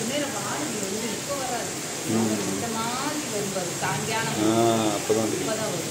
சில வானதி வந்து இப்போ வராது. இந்த மாதிரி வரும்போது சாயங்காலம் ஆ வரும்.